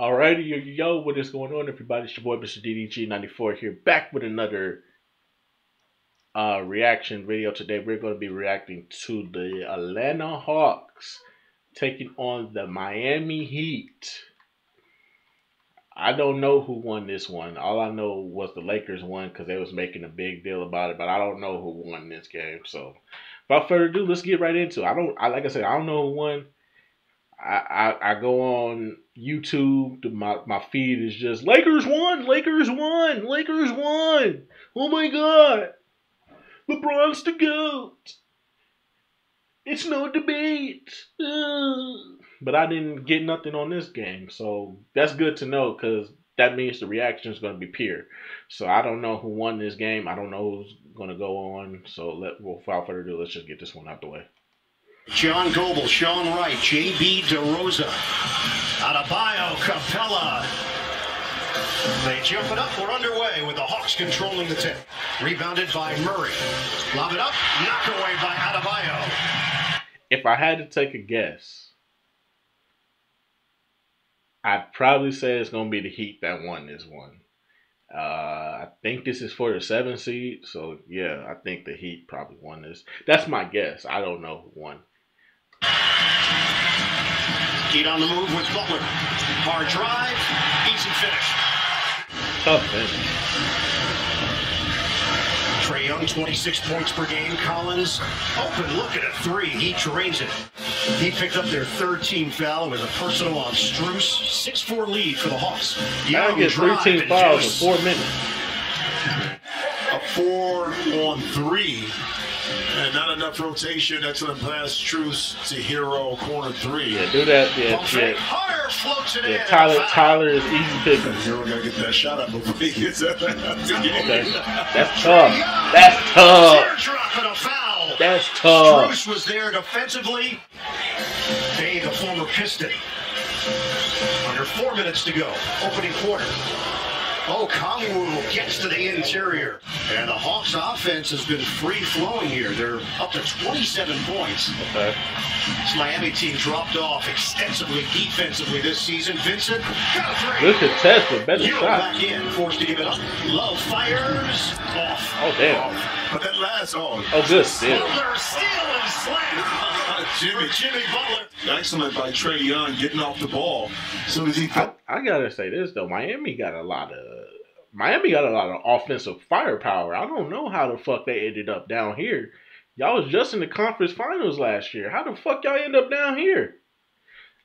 Alrighty, yo, yo, what is going on, everybody? It's your boy, Mr. DDG94 here, back with another uh, reaction video. Today, we're going to be reacting to the Atlanta Hawks taking on the Miami Heat. I don't know who won this one. All I know was the Lakers won because they was making a big deal about it, but I don't know who won this game. So, without further ado, let's get right into it. I don't, I like I said, I don't know who won. I, I, go on YouTube. My my feed is just Lakers won, Lakers won, Lakers won. Oh my god, LeBron's the goat. It's no debate. But I didn't get nothing on this game, so that's good to know because that means the reaction is going to be pure. So I don't know who won this game. I don't know who's going to go on. So let without further ado, let's just get this one out the way. John Goble, Sean Wright, J.B. DeRosa, Adebayo, Capela. They jump it up. We're underway with the Hawks controlling the tip. Rebounded by Murray. Lob it up. Knocked away by Adebayo. If I had to take a guess, I'd probably say it's going to be the Heat that won this one. Uh, I think this is for the seven seed, so yeah, I think the Heat probably won this. That's my guess. I don't know who won. Heat on the move with Butler. Hard drive, easy finish. Tough finish. Trae Young, 26 points per game. Collins, open look at a three. He drains it. He picked up their third team foul. It was a personal on Strus. 6-4 lead for the Hawks. Young gets three team fouls in four minutes. A four on three and not enough rotation. That's Excellent pass, Strus to Herro corner three. Yeah, do that. Yeah, yeah. yeah Tyler, Tyler is easy picking. Herro got to get that shot up before he gets that. okay. That's tough. That's tough. That's tough. Strus was there defensively. Dave, the former Piston. Under four minutes to go. Opening quarter. Oh, Kongwu gets to the interior. And the Hawks offense has been free flowing here. They're up to 27 points. Okay. This Miami team dropped off extensively defensively this season. Vincent got a three. Good contest, but better shot. back in, forced to give it up. Love fires off. Oh, damn. But that last, oh. Oh, good steal. Butler steal and slam. Jimmy. Jimmy Butler. Excellent by Trae Young getting off the ball. As soon as he I, I gotta say this though, Miami got a lot of Miami got a lot of offensive firepower. I don't know how the fuck they ended up down here. Y'all was just in the conference finals last year. How the fuck y'all end up down here?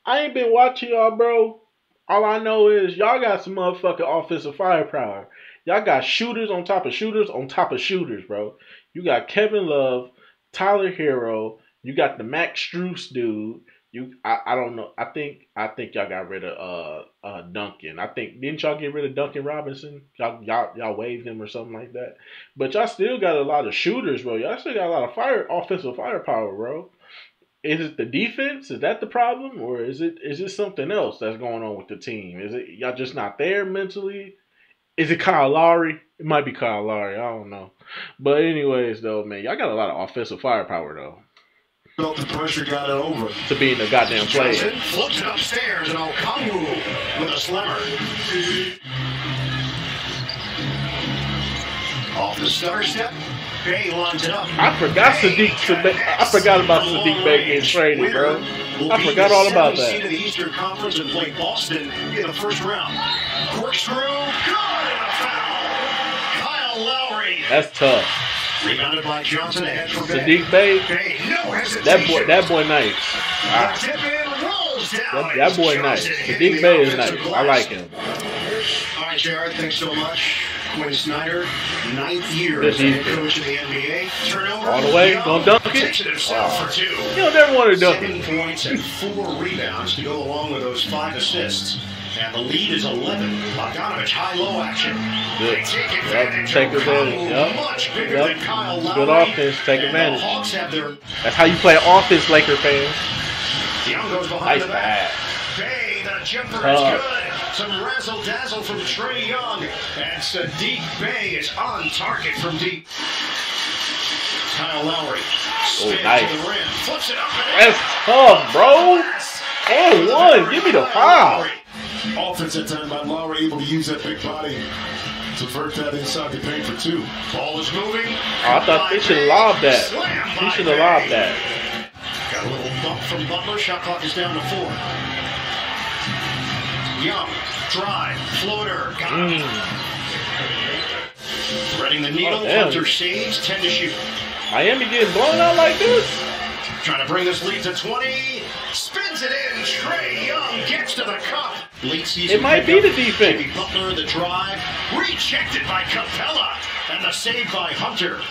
I ain't been watching y'all, bro. All I know is y'all got some motherfucking offensive firepower. Y'all got shooters on top of shooters on top of shooters, bro. You got Kevin Love, Tyler Herro. You got the Max Strus dude. You, I, I don't know. I think I think y'all got rid of uh uh Duncan. I think didn't y'all get rid of Duncan Robinson? Y'all y'all y'all waived him or something like that. But y'all still got a lot of shooters, bro. Y'all still got a lot of fire offensive firepower, bro. Is it the defense? Is that the problem, or is it is it something else that's going on with the team? Is it y'all just not there mentally? Is it Kyle Lowry? It might be Kyle Lowry. I don't know. But anyways, though, man, y'all got a lot of offensive firepower though felt the pressure got it over. To being the goddamn player. Johnson flips it upstairs and Okongwu with a slammer. Off the stutter step. Bey lines it up. I forgot Saddiq. I forgot about Saddiq Bey getting traded, bro. I forgot all about that. the Eastern Conference and play Boston in the first round. Corkscrew, good and a foul. Kyle Lowry. That's tough. Rebounded by Johnson ahead for Saddiq Bey. Bey no that boy, that boy nice. Ah. That, that boy nice. Saddiq Bey is nice. I like him. All right, Jared, thanks so much. Quin Snyder, ninth year as head coach of the NBA. Turnover. All the way, gonna dunk it. Wow. You don't never want to dunk Seven it. points and four rebounds to go along with those five assists. And the lead is 11. Bogdanovic, high-low action. Good. They take advantage. Yep. Take advantage. Yep. Much bigger yep. than Kyle Lowry. Good offense. Take and advantage. The Hawks have their... That's how you play offense, Laker fans. Young goes behind nice the back. Bey, the jumper uh, is good. Some razzle dazzle from Trae Young. And Saddiq Bey is on target from deep. Kyle Lowry. Oh, nice. To the rim, flips it up That's tough, bro. And one. Give me the foul. Offense at time by Lowry, able to use that big body to vert that inside the paint for two. Ball is moving. Oh, I thought they should have lobbed that. He should have lobbed that. Got a little bump from Butler. Shot clock is down to four. Young, drive, floater, got it. Mm. Threading the needle, Oh. Hunter saves, 10 to shoot. Miami getting blown out like this? Trying to bring this lead to 20. Spins it in. Trae Young It might be the defense. Jimmy Butler, the drive. Rejected by Capela. And the save by Hunter.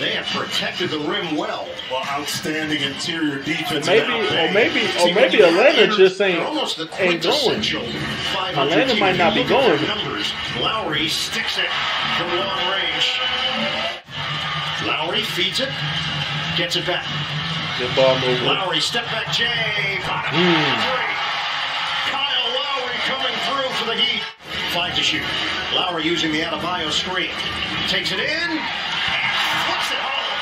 They have protected the rim well. Well, outstanding interior defense. Maybe, or maybe, or maybe Atlanta just ain't almost the ain't going. quintessential 500 Atlanta might not be Look at their going. Numbers. Lowry sticks it from long range. Lowry feeds it, gets it back. Good ball movement. Lowry step back, Jay. Got it. Hmm. Three. Kyle Lowry coming through for the Heat. Five to shoot. Lowry using the Adebayo screen. Takes it in. Flips it home.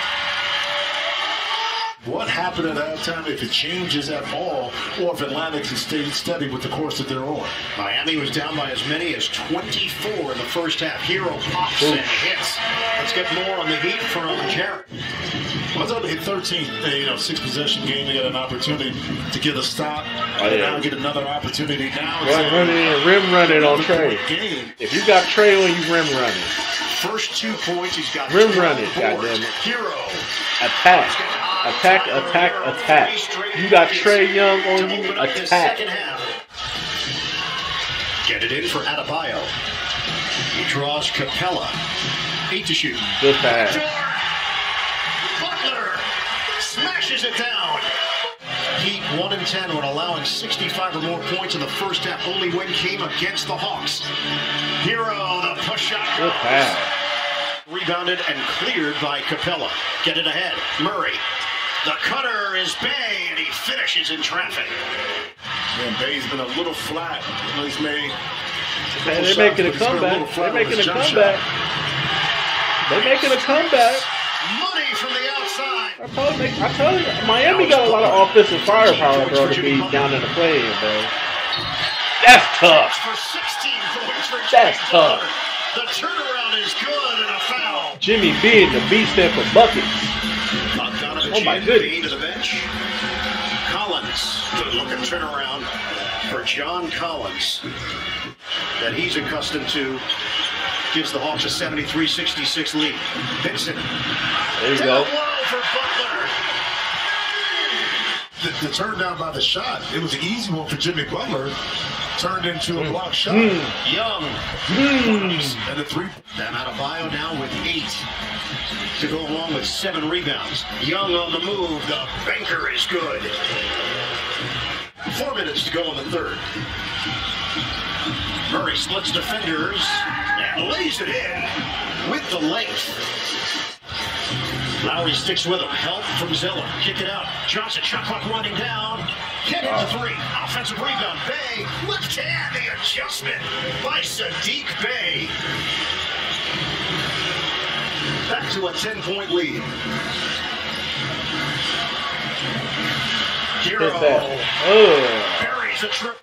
What happened at halftime, if it changes at all, or if Atlanta can stay steady with the course that they're on? Miami was down by as many as 24 in the first half. Herro pops and hits. Let's get more on the Heat from Jarrett. Well, it's only a 13, uh, you know, six possession game. They got an opportunity to get a stop. Oh, and yeah. now get another opportunity. Now it's Run, a run rim running on Trae. game. If you got Trae on you, rim running. First two points, he's got Rim 12 running, boards. goddammit. Herro. Attack, attack, attack, attack. You got Trae Young on you, open up this second attack. Get it in for Adebayo. He draws Capela. Eight to shoot. Good pass. Smashes it down. Heat 1 and 10 when allowing 65 or more points in the first half. Only win came against the Hawks. Herro, the push shot. Good pass. Rebounded and cleared by Capela. Get it ahead. Murray. The cutter is Bey, and he finishes in traffic. Man, Bey's been a little flat. He's made. Man, they're making a comeback. They're making a comeback. They're making a comeback. Money from the outside. I told you, I told you, Miami got a lot of offensive firepower, bro, to be down in the play, bro. That's tough. For 16 points for That's Jimmy tough. The turnaround is good and a foul. Jimmy B in the beast there for buckets. Oh, my goodness. Bey to the bench. Collins, good looking turnaround for John Collins that he's accustomed to. Gives the Hawks a 73-66 lead. Vincent There you go. Low for Butler. The, the turn down by the shot, it was an easy one for Jimmy Butler. Turned into a block shot. Young Hmm. And the three. Bam Adebayo now with eight to go along with seven rebounds. Young on the move. The banker is good. Four minutes to go in the third. Murray splits defenders and lays it in with the length. Lowry sticks with him. Help from Zeller. Kick it out. Johnson shot clock running down. Hit it to three. Offensive rebound. Bey. Left hand. The adjustment by Saddiq Bey. Back to a 10 point lead. Herro Oh. buries a trip.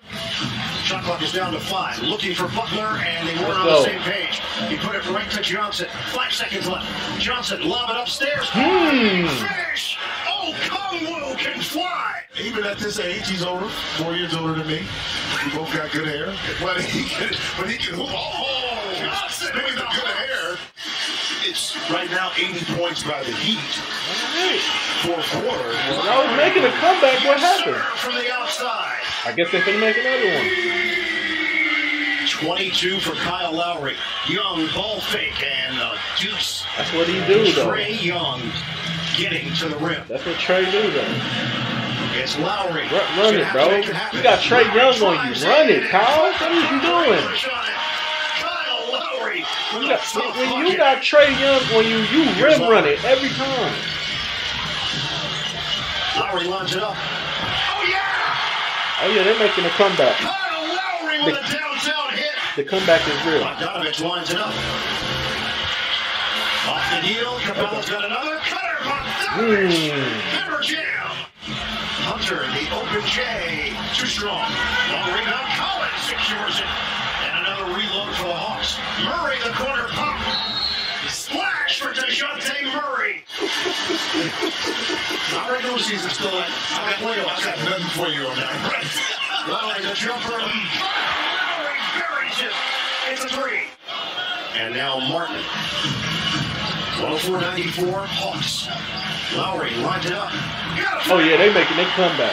Shot clock is down to five. Looking for Butler, and they weren't Let's on go. the same page. He put it right to Johnson. Five seconds left. Johnson lob it upstairs. Hmm. Finish. Oh, Kongwu can fly. Even at this age, he's older, four years older than me. We both got good hair. But he can, but he can hoop. Oh, Johnson speaking with the good hair, it's right now 80 points by the Heat. Fourth quarter. When I was making a comeback, what happened? sir, From the outside. I guess they can make another one. 22 for Kyle Lowry. Young ball fake and a deuce. That's what he do, though. Trae Young getting to the rim. That's what Trae do, though. It's Lowry. Run, run it, bro. You got Trae Young on you. Run it, Kyle. What are you doing? Kyle Lowry. You got, when you got Trae Young on you, you rim run it every time. Lowry lines it up. Oh yeah! They're making a comeback. Kyle Lowry with a downtown hit. The comeback is real. Bogdanovic lines it up. Off the deal, Capela's got another cutter. Bogdanovic. Hmm. Hammer jam. Hunter the open J. Too strong. Long rebound. Collins secures it. And another reload for the Hawks. Murray, the corner pop. Splash for DeJounte Murray. Not regular season, still at, at playoffs. I got nothing for you on that. Right. Jumper. It. It's a three. And now Martin. 104.94 Hawks. Lowry lines it up. Oh yeah, they making they comeback.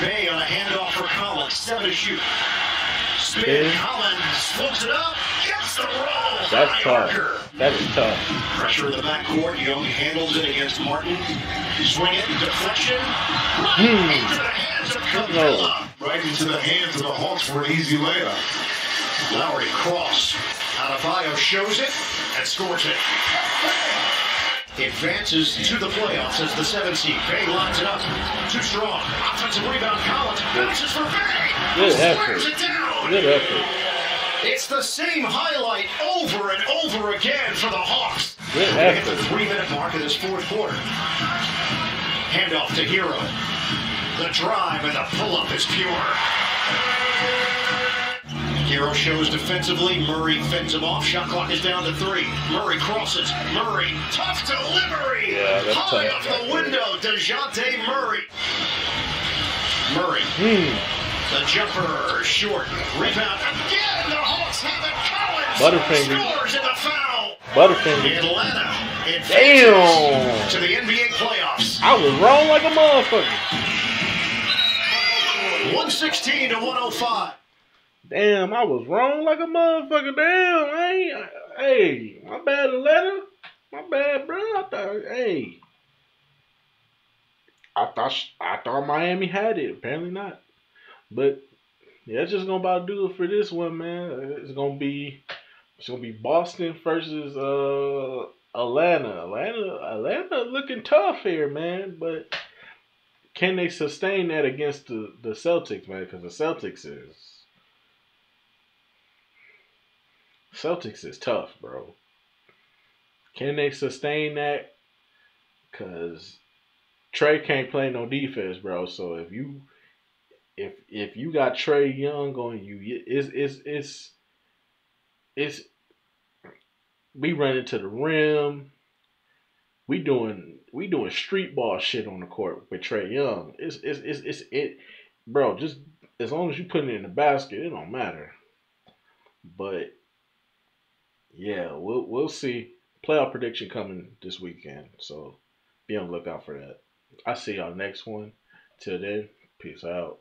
Bey on a handoff for Collins. Seven to shoot. Spin. Spin. Collins floats it up. Gets the roll. That's tough. That is tough. Pressure in the backcourt. Young handles it against Martin. Swing it. Deflection. Right Hmm. into the hands of Capela. Right into the hands of the Hawks for an easy layup. Lowry cross. Adebayo shows it and scores it. Advances to the playoffs as the seven seed. Bey lines it up. Too strong. Offensive rebound. Collins bounces for Bey. Good effort. Good effort. It's the same highlight over and over again for the Hawks. Good hit the three-minute mark of this fourth quarter. Handoff to Herro. The drive and the pull-up is pure. Herro shows defensively. Murray fends him off. Shot clock is down to three. Murray crosses. Murray, tough delivery. Yeah, High tough off the window. DeJounte Murray. Murray Hmm. The jumper short. Rebound again. The Hawks have it. Collins Butterfinger. scores in the foul. Butterfinger. Atlanta Damn. to the NBA playoffs. I was wrong like a motherfucker. 116 to 105. Damn, I was wrong like a motherfucker. Damn, ain't, hey, my bad, Atlanta. My bad, bro. I thought, hey, I thought, I thought Miami had it. Apparently not. But yeah, it's just gonna about do it for this one, man. It's gonna be, it's gonna be Boston versus uh Atlanta. Atlanta, Atlanta looking tough here, man. But can they sustain that against the the Celtics, man? Because the Celtics is Celtics is tough, bro. Can they sustain that? Cause Trae can't play no defense, bro. So if you if if you got Trae Young on you, it's it's it's it's we running to the rim. We doing we doing street ball shit on the court with Trae Young. It's it's it's, it's it, bro. Just as long as you put it in the basket, it don't matter. But yeah, we'll we'll see. Playoff prediction coming this weekend, so be on the lookout for that. I see y'all next one. Till then, peace out.